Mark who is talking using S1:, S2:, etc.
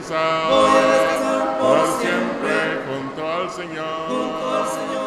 S1: descansar,
S2: por
S1: siempre junto al Señor.